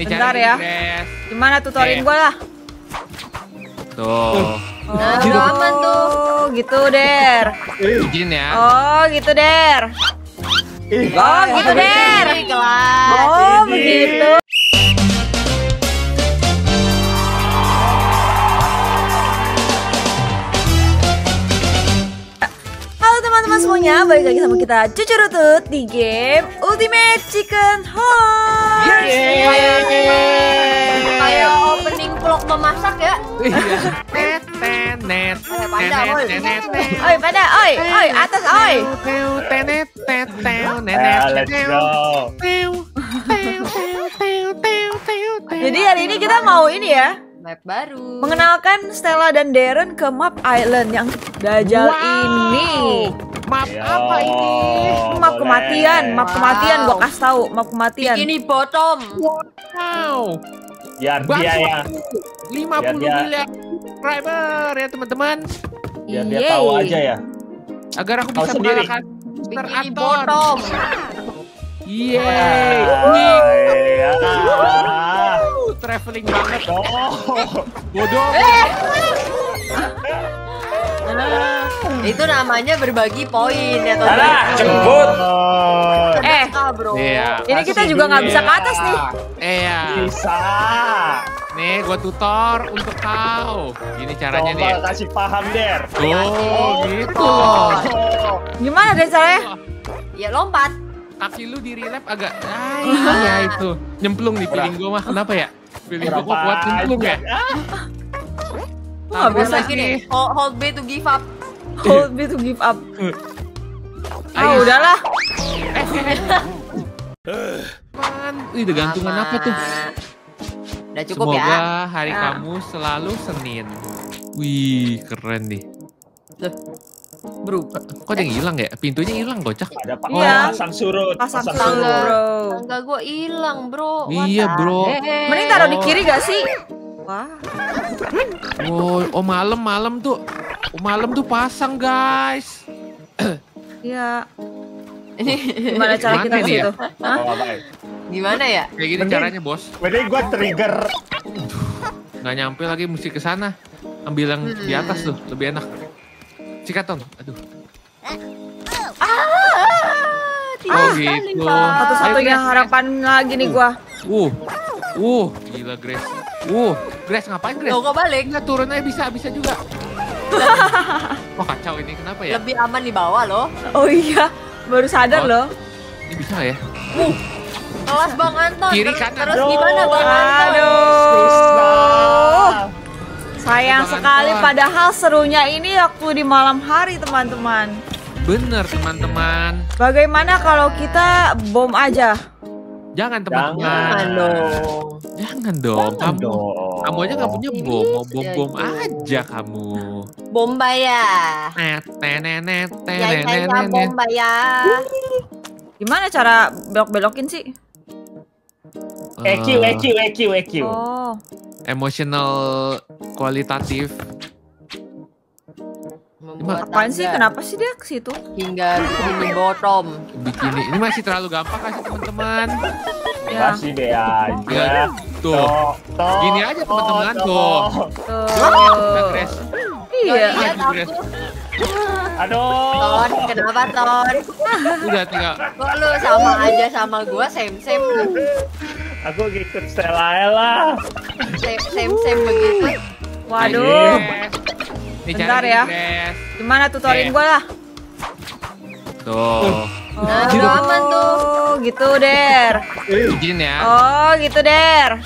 Nih Bentar ya. Gimana tutorin Eh. gue lah? Tuh. Nah, Oh, udah aman tuh. gitu Der. Izin ya. Oh, gitu Der. Ih, Oh, gitu Der. Oh, begitu. Halo teman-teman semuanya, balik lagi sama kita Cucu Rutut di game Ultimate Chicken Horse. Kayak opening vlog memasak ya. Iya. Net, net, net. Oi. Net, net, net. Pada, oi, oi, atas, oi. Tenet, tet, teu, nenet, Ah, let's go. Jadi hari ini kita mau ini ya, Map baru. mengenalkan Stella dan Darren ke Map Island yang dajal Wow. ini. Map Yo, apa ini? Map kematian, map Wow. kematian gua kasih tahu, map kematian. Bikini bottom. Wow. Biar dia yang 50 Biar dia- miliar subscriber ya teman-teman. biar dia tahu aja ya. Agar aku Tahu bisa sendiri. mengalahkan Anton. bottom. Yeay. Ah, iya. traveling banget. Oh, Bodoh. Itu namanya berbagi poin ya. Alah, jemput. Eh, Ah, bro. Iya. ini kita juga nggak bisa ke atas nih. Iya. Bisa. Nih, gua tutor untuk kau. Gini caranya nih. Coba kasih paham, Der. Tuh, gitu Oh. loh. Gimana deh caranya? Ya lompat. Kaki lu di relap agak ah, iya itu. Nyemplung nih feeling gua mah. Kenapa ya? Gua kok kuat nyemplung ya? Gua nggak bisa. Lagi nih. Hold, hold B to give up. Hold me to give up. Ah, Ayo. udahlah. Man, Wih, ada gantungan apa tuh? Udah cukup Semoga ya. hari Ya. kamu selalu Senin. Wih, keren nih. Bro. Kok ada yang hilang ya? Pintunya hilang kocak. Ada pak Iya. pasang surut. Pasang surut. surut. bro. Tangga gua hilang, bro. Iya, bro. heck? Mending taruh di kiri gak sih? Wah. Oh, oh malam malam tuh. Oh, malam tuh pasang guys. Iya. Gimana cara Gimana kita ke ya? Hah? Oh, baik. Gimana ya? Kayak gini Mending- caranya bos. Mending gua trigger. Nggak nyampe lagi mesti ke sana. Ambil yang di atas tuh, lebih enak. Sikat Tom. Aduh. Ah, Oh, gitu. Satu-satunya harapan lagi nih gua. Uh. Uh, gila Grace. Uh, Grace ngapain Grace? Kok balik? Enggak turun aja bisa, bisa juga. Wah kacau ini kenapa ya? Lebih aman di bawah loh. Oh iya, baru sadar Oh. loh. Ini bisa nggak ya? Kelas Bang Anton. Kiri, kanan. terus Aduh. gimana Bang Anton? Aduh. Sayang Bang sekali Anton. padahal serunya ini waktu di malam hari teman-teman. Bener teman-teman. Bagaimana kalau kita bom aja? Jangan Jangan. teman-teman. Jangan dong. Jangan dong. Jangan Kamu, dong. kamu aja nggak punya bom. Mau bom-bom iya. aja kamu. Bomba ya. Net, Ya, ya, ya, tenenet. bomba ya. Gimana cara belok-belokin sih? EQ, Eh, EQ, EQ, EQ. Oh, Emotional kualitatif. Membuat apaan sih? Kenapa sih dia ke situ? Hingga bikini bottom. Bikini. Ini masih terlalu gampang kasih teman-teman. Ya, Kasih deh aja. Tuh. Gini aja, teman-teman, tuh. tuh. Iya. Aduh. Ton, kenapa Ton? Udah tinggal. Kok lu sama aja sama gua same same Aku ngikut Stella lah. same same, same begitu. Waduh, Bentar ya. Gimana tutorin Eh. gua lah? Tuh. Nah, aman tuh. Gitu Der. Izin ya. Oh, gitu Der.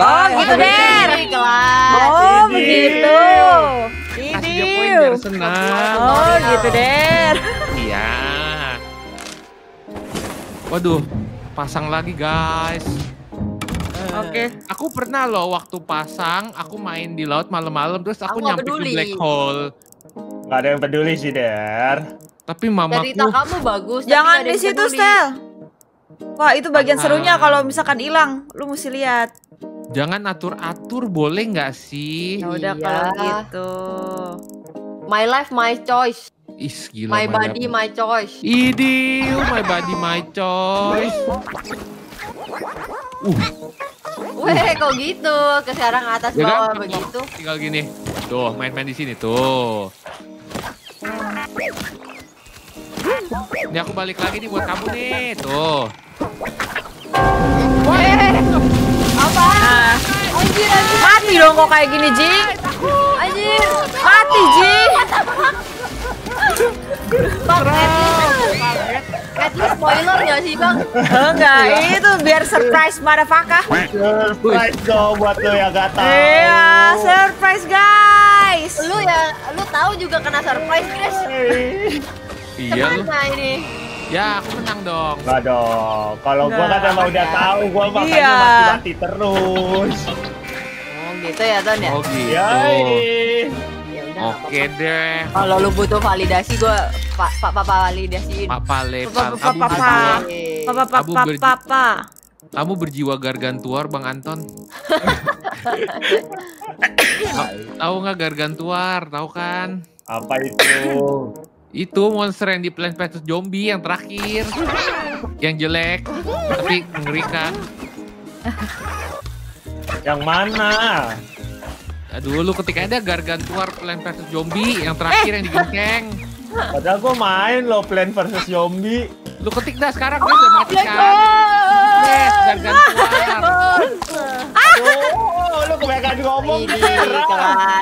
Oh, gitu Der. Oh, ini. begitu. Ini. Oh, gitu Der. Iya. Waduh, pasang lagi guys. Oke. Aku pernah loh waktu pasang, aku main di laut malam-malam terus aku, Aku nyampe ke peduli. black hole. Gak ada yang peduli sih, Der. Tapi Cerita mamaku kamu bagus. Jangan di situ. Stel. Wah, itu bagian Ah. serunya kalau misalkan hilang. Lu mesti lihat. jangan atur-atur boleh nggak sih? Ya udah Iya. kalau gitu. My life, my choice. Is gila My my body, God. my choice. Idi, my body my choice. Weh, kok gitu? Ke sekarang atas Ya bawah kan? begitu. Tinggal gini. Tuh, main-main di sini tuh. Ini aku balik lagi nih buat kamu nih. Tuh. Weh, apa? Nah, Anjir, anjir, mati dong kok kayak gini, Jing. anjir. Mati, Jing. Bang, at least, spoiler ya sih bang? Enggak, itu biar surprise motherfucker. Surprise dong buat lo yang gak tahu. Iya, surprise guys. Lu ya, lu tahu juga kena surprise guys. Iya lu. Ini? Ya, aku menang dong. Enggak dong. Kalau gua kan emang udah tahu, gua makanya Iya. mati-mati terus. Oh gitu ya Ton ya? Oh gitu. Yai. Ya Oke deh. Kalau lu butuh validasi gua pak pak papa validasiin. Pak Pale, Papa, Pak. papa, Kamu, papa. berjiwa, Papa, Kamu papa, kamu berjiwa gargantuar, Bang Anton. Ta- Tahu nggak gargantuar? Tahu kan? Apa itu? Itu monster yang di Plant vs Zombie yang terakhir. Yang jelek, tapi mengerikan. Yang mana? Aduh, lu ketika ada gargantuar Plant vs Zombie yang terakhir yang digengkeng. Padahal gua main lo Plan versus Zombie. Lu ketik dah sekarang, gue udah mati kan. Yes, gargantuar. Oh, lu kebanyakan ngomong.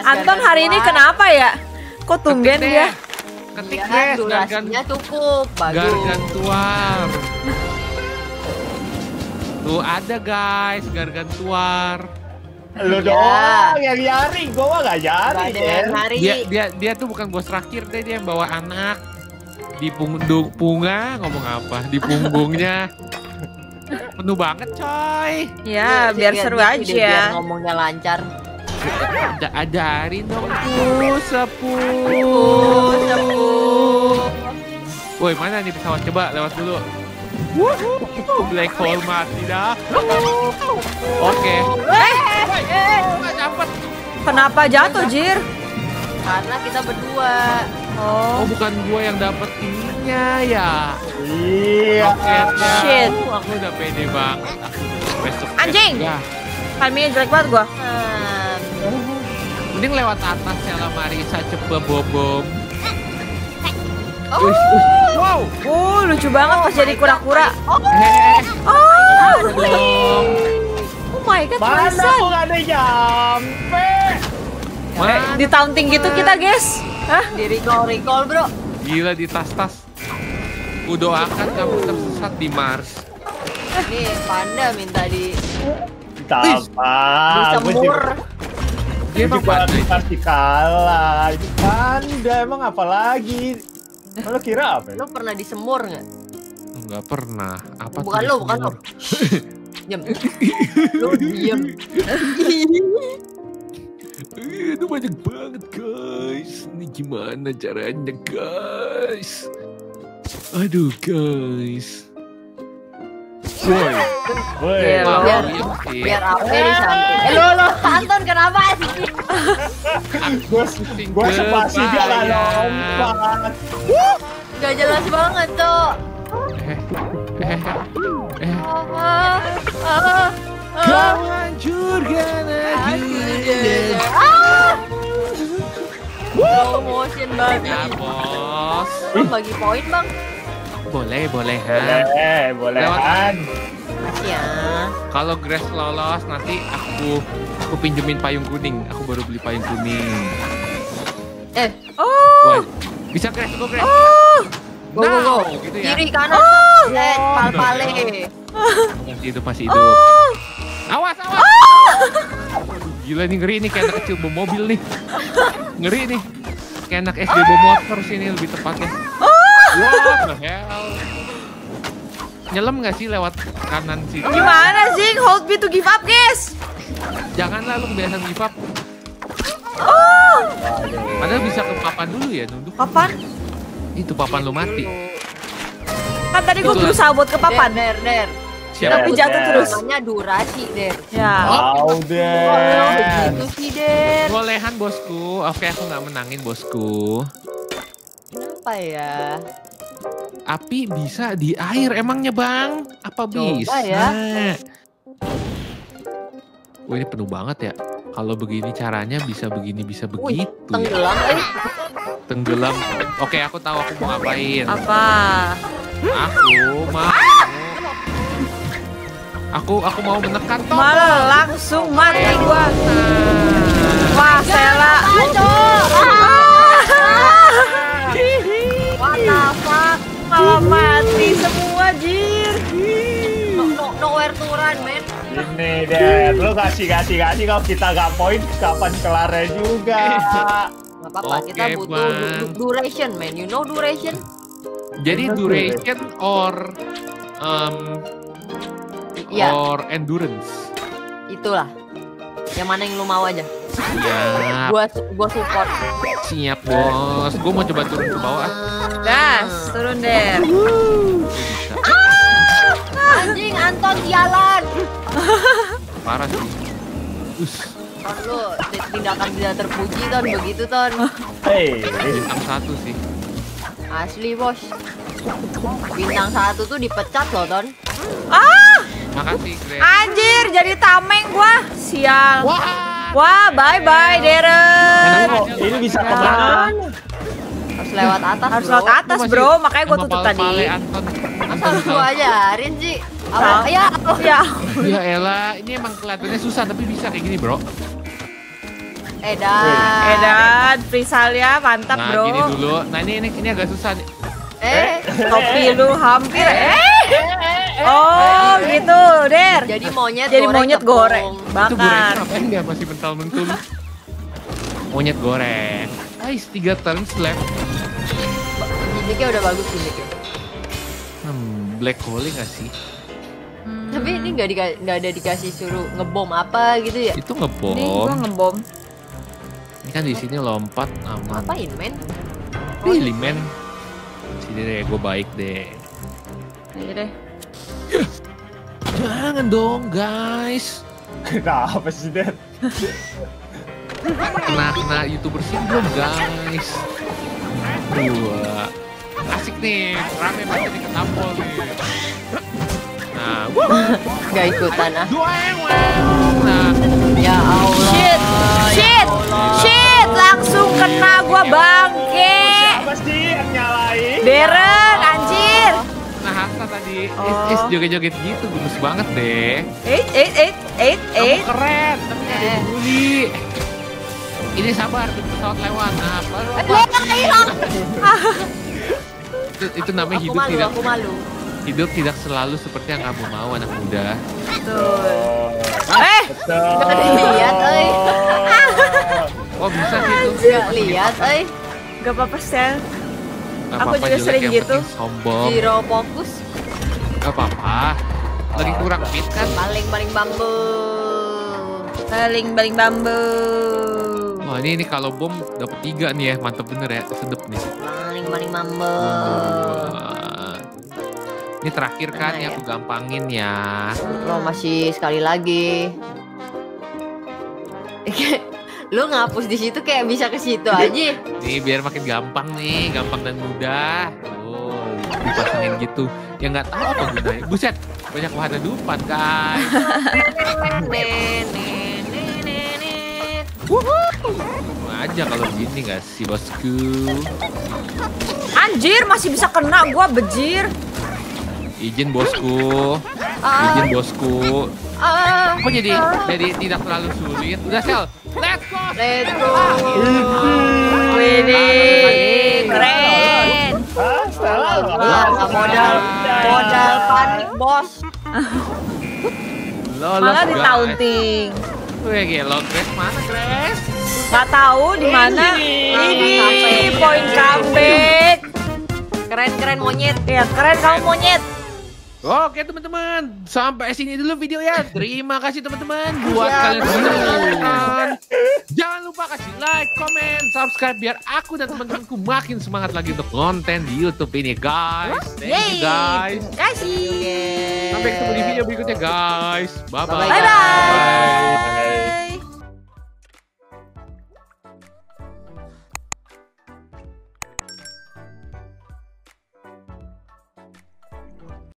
Anton hari ini kenapa ya? Kok tumben dia? Deh. Ketik Iya, deh, gargan, durasinya cukup. Bagus. gargantuar. Tuh ada guys, gargantuar. Lu Iya. doang yang nyari, gua mah gak nyari. nyari. Dia dia dia tuh bukan bos terakhir deh, dia yang bawa anak di punggung punga ngomong apa di punggungnya penuh banget coy Ya, biar seru deh, Biar aja. ngomongnya lancar. Ada ajarin dong tuh sepuh woi mana nih pesawat? Coba lewat dulu. Black hole mati dah. Oke. Eh, dapet kenapa jatuh, Jir? Karena kita berdua. oh. Oh, bukan gua yang dapet ininya ya. Iya. Shit. aku udah pede banget. Aku besok Anjing. ya kalian jelek banget gua. Hmm. mending lewat atas ya lah Marisa cepet bobom Oh, wow Oh, lucu banget pas jadi kura-kura. eh Oh, belum oh my god, Mana kok gak ada nyampe? Mana? Di taunting gitu kita, guys. Hah? di recall recall bro. Gila di tas-tas. Ku doakan kamu tersesat di Mars. Nih panda minta di Apa? disemur. Dia emang pandai. pasti kalah. Itu panda emang apa lagi? Lo kira apa? ya? Lu pernah disemur nggak? Enggak pernah. Apa Bukan lu, bukan lu. semur? Diam. Lu diem. Eh, Itu banyak banget guys. Ini gimana caranya guys? Aduh guys. Woi, Woi, biar-. Biar apa di samping. Eh lu lu Anton kenapa sih? gua Pusing gua sepasi dia kebayang. lompat. Gak jelas banget tuh. Kau hancurkan aku. Ah. Slow motion babi. Ya bagi poin bang. Boleh, boleh ha. Boleh, bolehan. Makasih ya. Kalau Grace lolos nanti aku aku pinjemin payung kuning. Aku baru beli payung kuning. Eh, Oh, Wah, bisa Grace, go Grace. go go go. Nah, gitu ya. Kiri kanan. Eh, pal pale. Masih hidup, masih hidup. Awas, awas. Gila nih ngeri nih kayak anak kecil bawa mobil nih. Ngeri nih. Kayak anak SD bawa motor sini lebih tepatnya. What the hell? Nyelam gak sih lewat kanan sih? gimana sih? Hold me to give up, guys. Janganlah lu kebiasaan give up. Oh, Padahal bisa ke papan dulu ya nunduk. kapan? Itu papan lu mati. Kan tadi gua Itulah. berusaha buat ke papan. Der, der. Siapa? Tapi jatuh Der. terus. Namanya durasi, der. Ya. Wow, Oh, deh. gitu sih, der. Bolehan bosku. Oke aku nggak menangin bosku. Kenapa ya? Api bisa di air emangnya bang? Apa Coba bisa? ya. Wah ini penuh banget ya. Kalau begini caranya bisa begini bisa Wih, begitu ya. tenggelam eh. Tenggelam. Oke aku tahu aku mau ngapain. Apa? Aku mau. Aku aku mau menekan tombol. Malah langsung Deh, lu kasih kasih kasih kalau kita nggak poin kapan kelarnya juga. Gak apa-apa, Oke, kita butuh du- Bang. du- duration, man. You know duration? Jadi duration or um, Iya, or endurance. itulah. Yang mana yang lu mau aja. Siap, Gua gua support. siap bos. Gue mau coba turun ke bawah. Gas, turun deh. Bisa. Anjing Anton sialan. Parah sih. Us, Ton lu tindakan tidak terpuji ton begitu ton. Hei, bintang satu sih. Asli bos. Bintang satu tuh dipecat loh ton. Ah, Makasih, Greg. anjir, jadi tameng gua. Sial. Wah, Wah, bye-bye, Darren. oh, ini bisa ke mana? Harus lewat atas Harus bro. lewat atas, bro. Makanya gua tutup tadi. Masa harus gua ajarin sih? Apa? Ya, oh, Ya, Ya elah, ini emang kelihatannya susah tapi bisa kayak gini, bro. edan. Edan, Prisalia, mantap, Nah, bro. gini dulu. Nah, ini ini, ini agak susah nih. Eh, Topi lu hampir. Eh. Oh, gitu, Der. jadi monyet Jadi goreng monyet tepung. goreng, Itu goreng bakar. ngapain dia masih mental-mentul? Monyet goreng. Guys, tiga turns left. Gimiknya udah bagus gimiknya. Hmm, black hole nggak sih? Tapi ini nggak dika- nggak ada dikasih suruh ngebom apa gitu ya? Itu Ini gua ngebom. ngebom. Ini kan di sini lompat aman. Ngapain men? Really, men. Sini deh, gue baik deh. Aja deh. Jangan dong, guys. Kenapa sih, Den? Kena kena youtuber syndrome, guys. Dua. Asik nih, rame banget nih ketampol nih. Nah, ikutan ah. Nah, Ya Allah. Shit, ya shit, Allah. shit, langsung kena gua bangke. Siapa sih yang nyalain? Darren, anjir. nah Hasta tadi Oh. is, is joget-joget gitu, gemes banget deh. Eight, eight, eight, eight, Kamu eight. keren, tapi nggak ada bully. Ini sabar, pesawat lewat. Nah, baru itu, itu namanya Aku hidup malu, tidak aku malu. Hidup tidak selalu seperti yang kamu mau anak muda. Betul. Eh, dilihat, eh. Oh bisa sih itu. Gak lihat, eh. gak apa-apa, Sel. Aku juga sering gitu. Sombong. Zero fokus. Gak apa-apa. Lagi kurang fit kan? Paling paling bambu. Baling, baling bambu. Wah ini ini kalau bom dapat tiga nih ya, mantep bener ya, sedep nih. Paling paling bambu. Ini terakhir kan Mana yang ya? aku gampangin ya. Lo masih sekali lagi. Lu ngapus di situ kayak bisa ke situ aja. Nih biar makin gampang nih, gampang dan mudah. Oh, dipasangin gitu. Ya nggak tahu apa gunanya. Buset, banyak wahana dupan guys. Untung aja kalau begini nggak sih bosku. Anjir, masih bisa kena gua bejir. Izin bosku, Ah, izin bosku. ah, Kok jadi jadi tidak terlalu sulit? Udah sel, let's go. let's go. Widih, keren. Modal modal panik bos. Lolos Malah guys. ditaunting. Wih gila, Grace mana Grace? Gak tahu di mana. Ini poin comeback. Keren keren monyet. Ya keren kamu monyet. Oke teman-teman, sampai sini dulu video ya. Terima kasih teman-teman buat Siap. kalian menonton. Jangan lupa kasih like, comment, subscribe biar aku dan teman-temanku makin semangat lagi untuk konten di YouTube ini guys. Thank you guys. Terima kasih. Sampai ketemu di video berikutnya guys. Bye bye. Bye-bye, Bye bye.